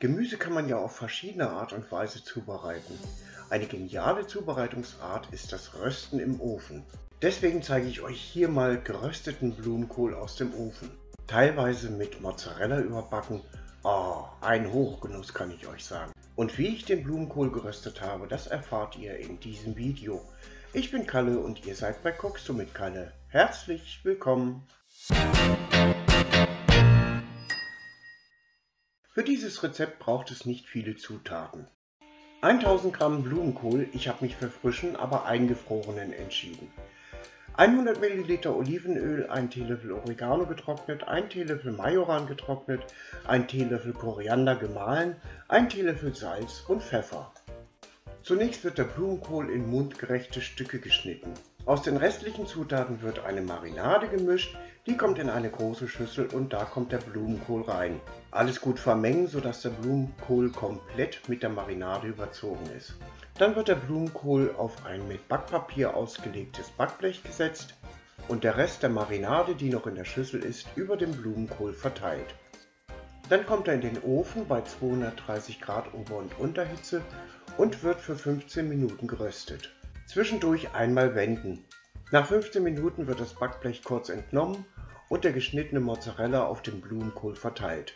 Gemüse kann man ja auf verschiedene Art und Weise zubereiten. Eine geniale Zubereitungsart ist das Rösten im Ofen. Deswegen zeige ich euch hier mal gerösteten Blumenkohl aus dem Ofen. Teilweise mit Mozzarella überbacken. Oh, ein Hochgenuss kann ich euch sagen. Und wie ich den Blumenkohl geröstet habe, das erfahrt ihr in diesem Video. Ich bin Kalle und ihr seid bei du mit Kalle. Herzlich willkommen! Für dieses Rezept braucht es nicht viele Zutaten. 1000 Gramm Blumenkohl, ich habe mich für frischen, aber eingefrorenen entschieden. 100 Milliliter Olivenöl, 1 Teelöffel Oregano getrocknet, 1 Teelöffel Majoran getrocknet, 1 Teelöffel Koriander gemahlen, 1 Teelöffel Salz und Pfeffer. Zunächst wird der Blumenkohl in mundgerechte Stücke geschnitten. Aus den restlichen Zutaten wird eine Marinade gemischt, die kommt in eine große Schüssel und da kommt der Blumenkohl rein. Alles gut vermengen, sodass der Blumenkohl komplett mit der Marinade überzogen ist. Dann wird der Blumenkohl auf ein mit Backpapier ausgelegtes Backblech gesetzt und der Rest der Marinade, die noch in der Schüssel ist, über den Blumenkohl verteilt. Dann kommt er in den Ofen bei 230 Grad Ober- und Unterhitze und wird für 15 Minuten geröstet. Zwischendurch einmal wenden. Nach 15 Minuten wird das Backblech kurz entnommen und der geschnittene Mozzarella auf den Blumenkohl verteilt.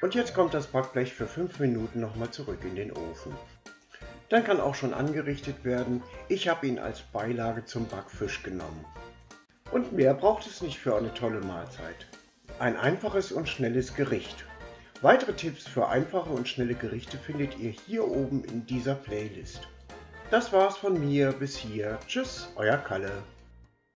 Und jetzt kommt das Backblech für 5 Minuten nochmal zurück in den Ofen. Dann kann auch schon angerichtet werden. Ich habe ihn als Beilage zum Backfisch genommen. Und mehr braucht es nicht für eine tolle Mahlzeit. Ein einfaches und schnelles Gericht. Weitere Tipps für einfache und schnelle Gerichte findet ihr hier oben in dieser Playlist. Das war's von mir bis hier. Tschüss, euer Kalle.